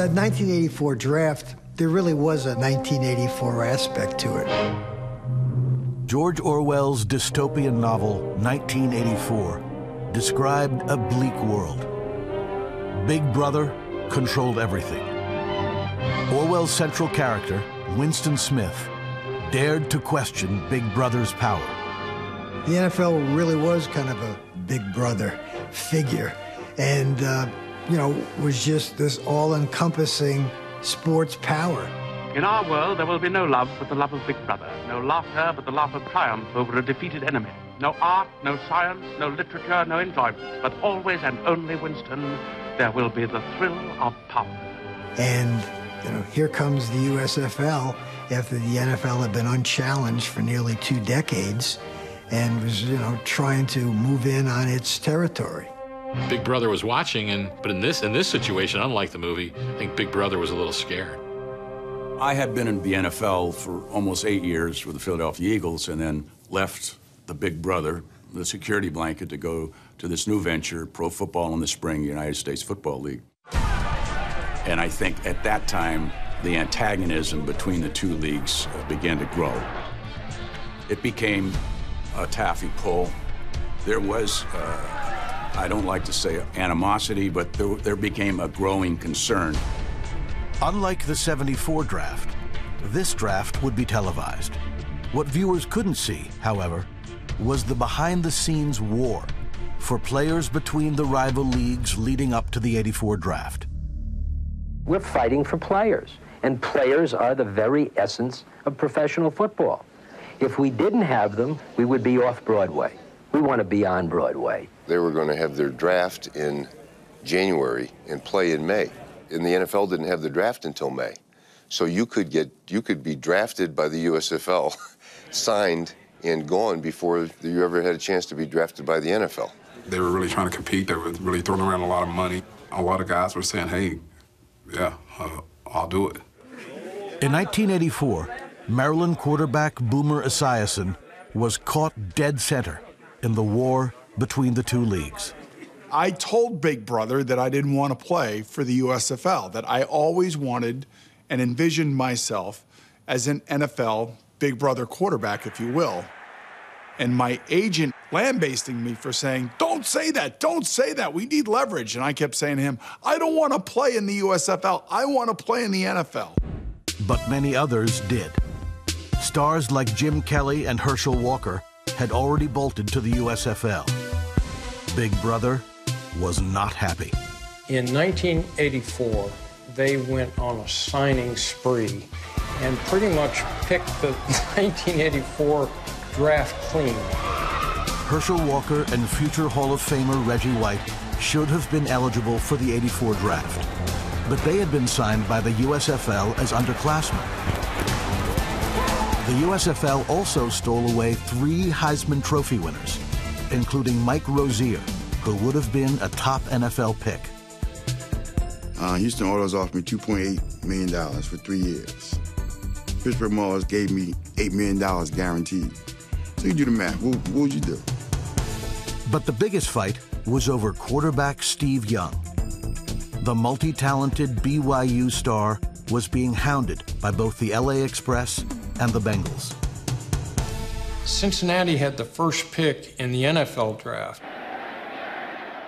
That 1984 draft, there really was a 1984 aspect to it. George Orwell's dystopian novel, 1984, described a bleak world. Big Brother controlled everything. Orwell's central character, Winston Smith, dared to question Big Brother's power. The NFL really was kind of a Big Brother figure, and, uh, you know, was just this all encompassing sports power. In our world, there will be no love but the love of Big Brother, no laughter but the laugh of triumph over a defeated enemy, no art, no science, no literature, no enjoyment, but always and only, Winston, there will be the thrill of power. And, you know, here comes the USFL after the NFL had been unchallenged for nearly two decades and was, you know, trying to move in on its territory. Big Brother was watching, and but in this in this situation, unlike the movie, I think Big Brother was a little scared. I had been in the NFL for almost eight years with the Philadelphia Eagles and then left the big brother, the security blanket, to go to this new venture, pro football in the spring, United States Football League. And I think at that time, the antagonism between the two leagues began to grow. It became a taffy pull. There was, uh, I don't like to say animosity, but there, there became a growing concern Unlike the 74 draft, this draft would be televised. What viewers couldn't see, however, was the behind-the-scenes war for players between the rival leagues leading up to the 84 draft. We're fighting for players, and players are the very essence of professional football. If we didn't have them, we would be off Broadway. We want to be on Broadway. They were going to have their draft in January and play in May and the NFL didn't have the draft until May. So you could get you could be drafted by the USFL, signed and gone before you ever had a chance to be drafted by the NFL. They were really trying to compete. They were really throwing around a lot of money. A lot of guys were saying, "Hey, yeah, uh, I'll do it." In 1984, Maryland quarterback Boomer Esiason was caught dead center in the war between the two leagues. I told Big Brother that I didn't want to play for the USFL, that I always wanted and envisioned myself as an NFL Big Brother quarterback, if you will. And my agent lambasting me for saying, Don't say that, don't say that, we need leverage. And I kept saying to him, I don't want to play in the USFL, I want to play in the NFL. But many others did. Stars like Jim Kelly and Herschel Walker had already bolted to the USFL. Big Brother was not happy. In 1984, they went on a signing spree and pretty much picked the 1984 draft clean. Herschel Walker and future Hall of Famer Reggie White should have been eligible for the 84 draft, but they had been signed by the USFL as underclassmen. The USFL also stole away three Heisman Trophy winners, including Mike Rozier, who would have been a top NFL pick. Uh, Houston Oilers offered me $2.8 million for three years. Pittsburgh Maulers gave me $8 million guaranteed. So you do the math. What, what would you do? But the biggest fight was over quarterback Steve Young. The multi-talented BYU star was being hounded by both the LA Express and the Bengals. Cincinnati had the first pick in the NFL draft.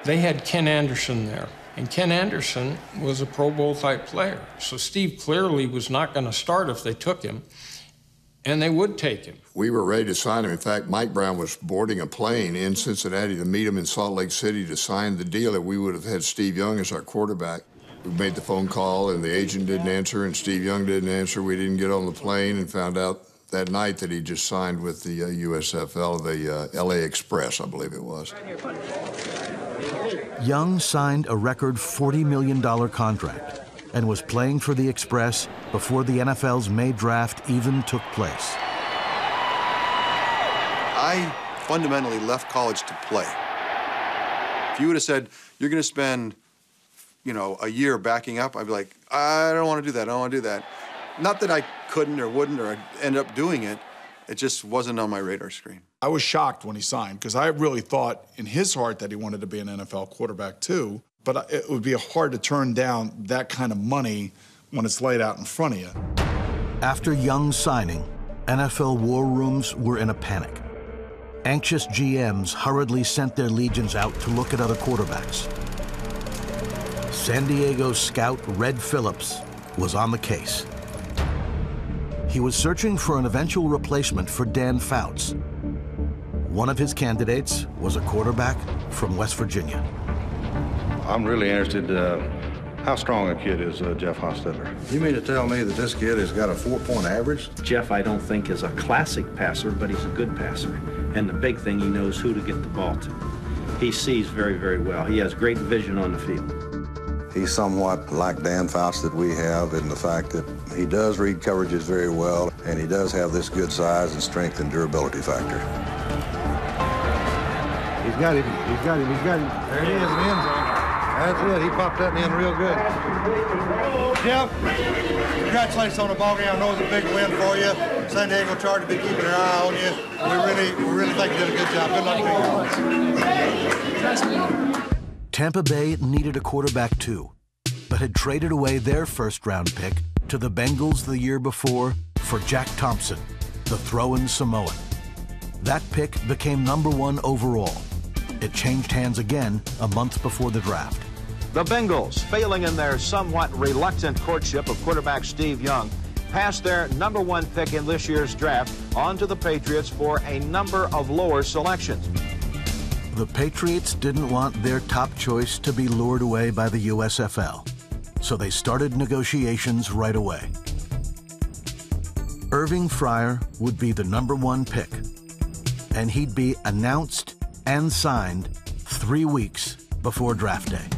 They had Ken Anderson there. And Ken Anderson was a Pro Bowl type player. So Steve clearly was not going to start if they took him, and they would take him. We were ready to sign him. In fact, Mike Brown was boarding a plane in Cincinnati to meet him in Salt Lake City to sign the deal that we would have had Steve Young as our quarterback. We made the phone call, and the agent didn't answer, and Steve Young didn't answer. We didn't get on the plane and found out that night that he just signed with the uh, USFL, the uh, LA Express, I believe it was. Young signed a record $40 million contract and was playing for the Express before the NFL's May draft even took place. I fundamentally left college to play. If you would have said, you're going to spend, you know, a year backing up, I'd be like, I don't want to do that. I don't want to do that. Not that I couldn't or wouldn't or I'd end up doing it. It just wasn't on my radar screen. I was shocked when he signed because I really thought in his heart that he wanted to be an NFL quarterback too. But it would be hard to turn down that kind of money when it's laid out in front of you. After Young's signing, NFL war rooms were in a panic. Anxious GMs hurriedly sent their legions out to look at other quarterbacks. San Diego scout Red Phillips was on the case. He was searching for an eventual replacement for Dan Fouts. One of his candidates was a quarterback from West Virginia. I'm really interested uh, how strong a kid is uh, Jeff Hostetler? You mean to tell me that this kid has got a four-point average? Jeff, I don't think is a classic passer, but he's a good passer. And the big thing, he knows who to get the ball to. He sees very, very well. He has great vision on the field. He's somewhat like Dan Fouts that we have in the fact that he does read coverages very well, and he does have this good size and strength and durability factor. He's got him. He's got him. He's got him. There he is, the end zone. That's it. He popped that in real good. Jeff, congratulations on the ball game. I know it's a big win for you. San Diego Chargers be keeping their eye on you. We really, we really think you did a good job. Good luck to you. Tampa Bay needed a quarterback too, but had traded away their first round pick to the Bengals the year before for Jack Thompson, the Throwin' Samoan. That pick became number one overall. It changed hands again a month before the draft. The Bengals, failing in their somewhat reluctant courtship of quarterback Steve Young, passed their number one pick in this year's draft on to the Patriots for a number of lower selections. The Patriots didn't want their top choice to be lured away by the USFL, so they started negotiations right away. Irving Fryar would be the number one pick, and he'd be announced and signed three weeks before draft day.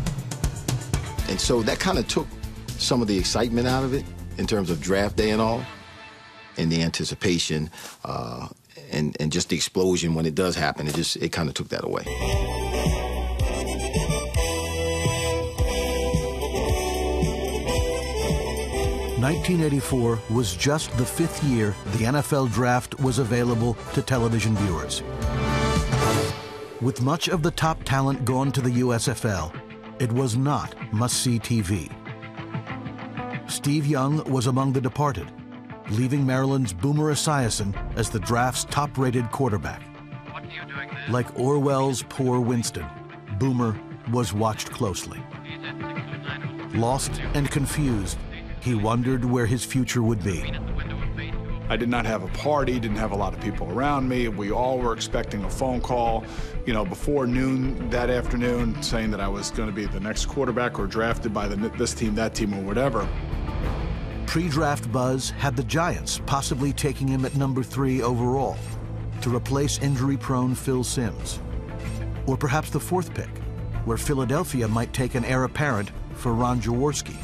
And so that kind of took some of the excitement out of it in terms of draft day and all, and the anticipation, uh, and and just the explosion when it does happen. It just it kind of took that away. 1984 was just the fifth year the NFL draft was available to television viewers. With much of the top talent gone to the USFL, it was not must-see TV. Steve Young was among the departed, leaving Maryland's Boomer Esiason as the draft's top-rated quarterback. Like Orwell's Poor Winston, Boomer was watched closely. Lost and confused, he wondered where his future would be. I did not have a party, didn't have a lot of people around me. We all were expecting a phone call, you know, before noon that afternoon saying that I was going to be the next quarterback or drafted by the, this team, that team, or whatever. Pre-draft buzz had the Giants possibly taking him at number three overall to replace injury-prone Phil Simms. Or perhaps the fourth pick, where Philadelphia might take an heir apparent for Ron Jaworski.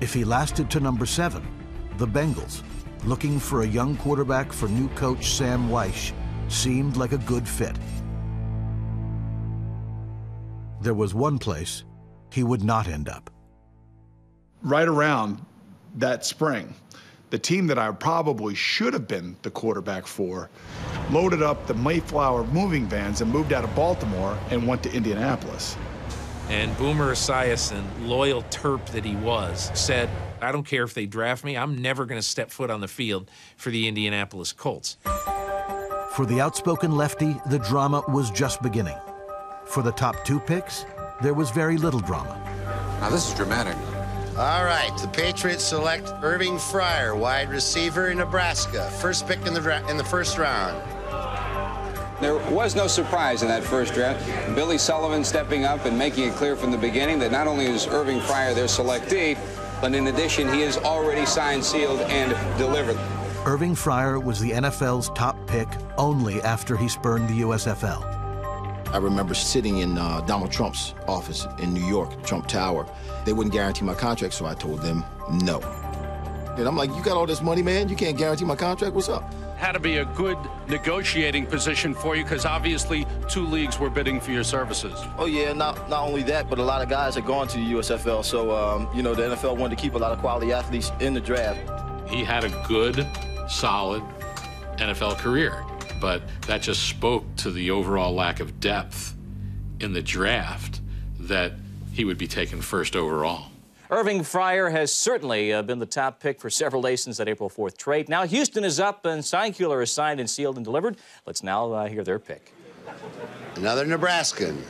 If he lasted to number seven, the Bengals looking for a young quarterback for new coach Sam Wyche seemed like a good fit. There was one place he would not end up. Right around that spring, the team that I probably should have been the quarterback for loaded up the Mayflower moving vans and moved out of Baltimore and went to Indianapolis. And Boomer Esiason, loyal Terp that he was, said, I don't care if they draft me, I'm never going to step foot on the field for the Indianapolis Colts. For the outspoken lefty, the drama was just beginning. For the top two picks, there was very little drama. Now, this is dramatic. All right, the Patriots select Irving Fryar, wide receiver in Nebraska, first pick in the, in the first round. There was no surprise in that first draft. Billy Sullivan stepping up and making it clear from the beginning that not only is Irving Fryar their selectee, but in addition, he is already signed, sealed, and delivered. Irving Fryar was the NFL's top pick only after he spurned the USFL. I remember sitting in uh, Donald Trump's office in New York, Trump Tower. They wouldn't guarantee my contract, so I told them no. And I'm like, you got all this money, man. You can't guarantee my contract. What's up? Had to be a good negotiating position for you because obviously two leagues were bidding for your services. Oh yeah, not not only that, but a lot of guys are going to the USFL. So um, you know the NFL wanted to keep a lot of quality athletes in the draft. He had a good, solid NFL career, but that just spoke to the overall lack of depth in the draft that he would be taken first overall. Irving Fryar has certainly uh, been the top pick for several days since that April 4th trade. Now Houston is up and Steinkuhler is signed and sealed and delivered. Let's now uh, hear their pick. Another Nebraskan.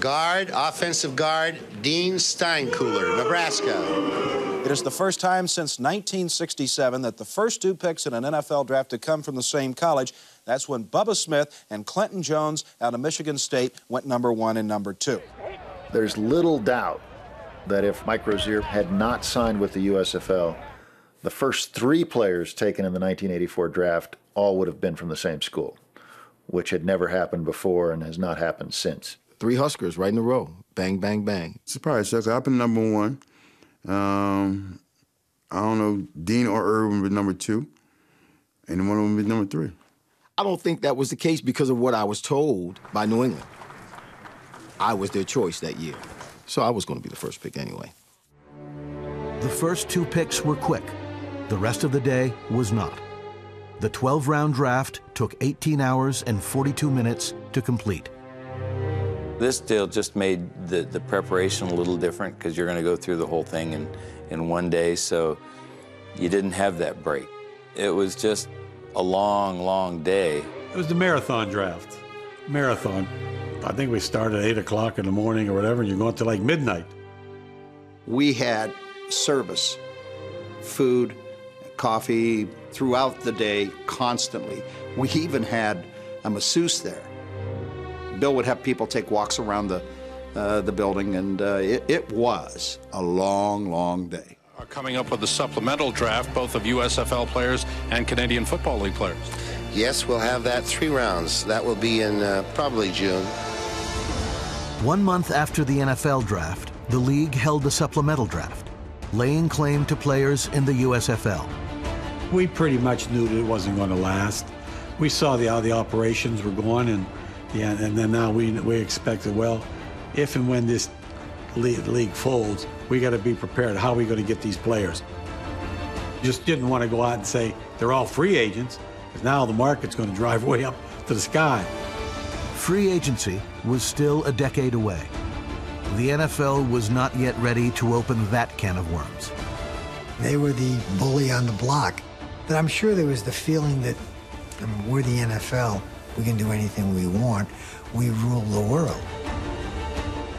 Guard, offensive guard, Dean Steinkuhler, Nebraska. It is the first time since 1967 that the first two picks in an NFL draft to come from the same college. That's when Bubba Smith and Clinton Jones out of Michigan State went number one and number two. There's little doubt that if Mike Rozier had not signed with the USFL, the first three players taken in the 1984 draft all would have been from the same school, which had never happened before and has not happened since. Three Huskers right in a row. Bang, bang, bang. Surprise, Chuck. I've been number one. Um, I don't know, Dean or Irvin would be number two, and one of them would be number three. I don't think that was the case because of what I was told by New England. I was their choice that year. So I was going to be the first pick anyway. The first two picks were quick. The rest of the day was not. The 12 round draft took 18 hours and 42 minutes to complete. This deal just made the, the preparation a little different because you're going to go through the whole thing in, in one day, so you didn't have that break. It was just a long, long day. It was the marathon draft. Marathon. I think we started at 8 o'clock in the morning or whatever, and you're going to like midnight. We had service, food, coffee throughout the day constantly. We even had a masseuse there. Bill would have people take walks around the, uh, the building, and uh, it, it was a long, long day. Are coming up with a supplemental draft, both of USFL players and Canadian Football League players. Yes, we'll have that three rounds. That will be in uh, probably June. One month after the NFL draft, the league held a supplemental draft, laying claim to players in the USFL. We pretty much knew that it wasn't going to last. We saw the, how the operations were going, and yeah, and then now we we expect that, well, if and when this league, league folds, we got to be prepared. How are we going to get these players? Just didn't want to go out and say they're all free agents, because now the market's going to drive way up to the sky. Free agency was still a decade away. The NFL was not yet ready to open that can of worms. They were the bully on the block. But I'm sure there was the feeling that I mean, we're the NFL. We can do anything we want. We rule the world.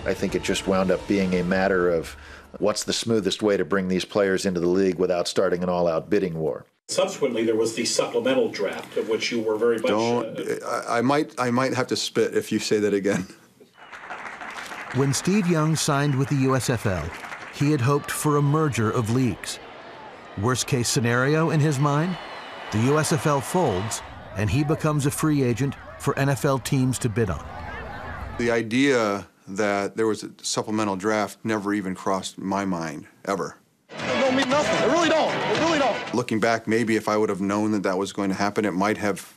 I think it just wound up being a matter of what's the smoothest way to bring these players into the league without starting an all out bidding war. Subsequently, there was the supplemental draft, of which you were very much. Don't. uh, I, I might. I might have to spit if you say that again. When Steve Young signed with the USFL, he had hoped for a merger of leagues. Worst case scenario in his mind? The USFL folds and he becomes a free agent for NFL teams to bid on. The idea that there was a supplemental draft never even crossed my mind, ever. It don't mean nothing. It really don't. It really don't. Looking back, maybe if I would have known that that was going to happen, it might have.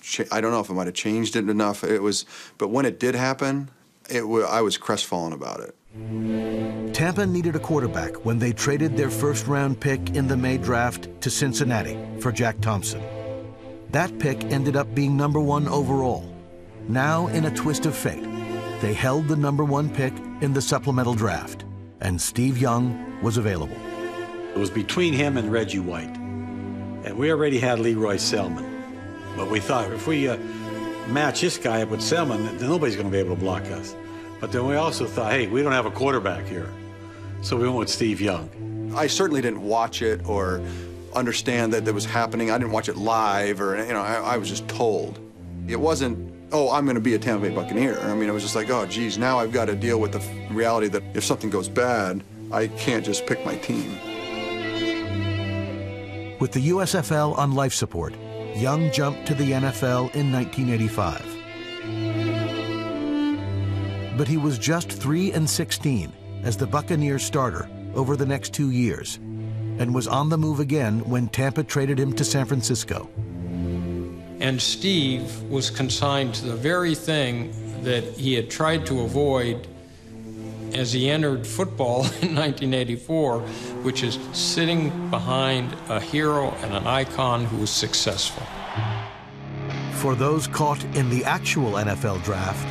Cha- I don't know if it might have changed it enough. It was, but when it did happen, it wa- I was crestfallen about it. Tampa needed a quarterback when they traded their first round pick in the May draft to Cincinnati for Jack Thompson. That pick ended up being number one overall. Now, in a twist of fate, they held the number one pick in the supplemental draft, and Steve Young was available. It was between him and Reggie White. And we already had Lee Roy Selmon. But we thought if we uh, match this guy up with Selman, then nobody's going to be able to block us. But then we also thought, hey, we don't have a quarterback here. So we went with Steve Young. I certainly didn't watch it or understand that that was happening. I didn't watch it live, or you know, I, I was just told. It wasn't, oh, I'm going to be a Tampa Bay Buccaneer. I mean, it was just like, oh, geez, now I've got to deal with the reality that if something goes bad, I can't just pick my team. With the USFL on life support, Young jumped to the NFL in 1985. But he was just 3 and 16 as the Buccaneers starter over the next two years and was on the move again when Tampa traded him to San Francisco. And Steve was consigned to the very thing that he had tried to avoid as he entered football in 1984, which is sitting behind a hero and an icon who was successful. For those caught in the actual NFL draft,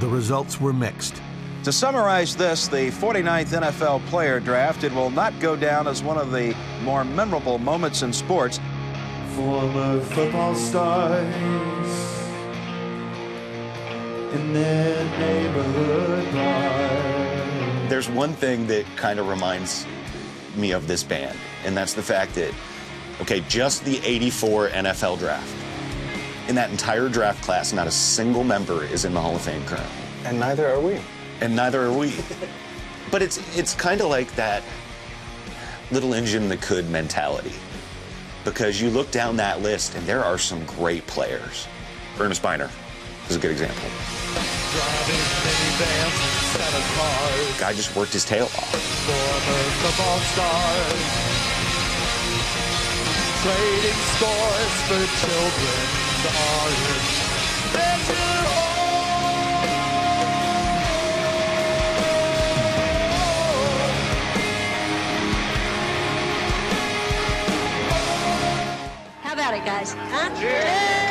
the results were mixed. To summarize this, the 49th NFL player draft, it will not go down as one of the more memorable moments in sports. Former football stars in their neighborhood bar. There's one thing that kind of reminds me of this band, and that's the fact that, okay, just the 84 NFL draft. In that entire draft class, not a single member is in the Hall of Fame currently. And neither are we. And neither are we. but it's it's kind of like that little engine that could mentality. Because you look down that list and there are some great players. Ernest Byner is a good example. Guy just worked his tail off. Former football trading scores for children's. About it, guys? Huh?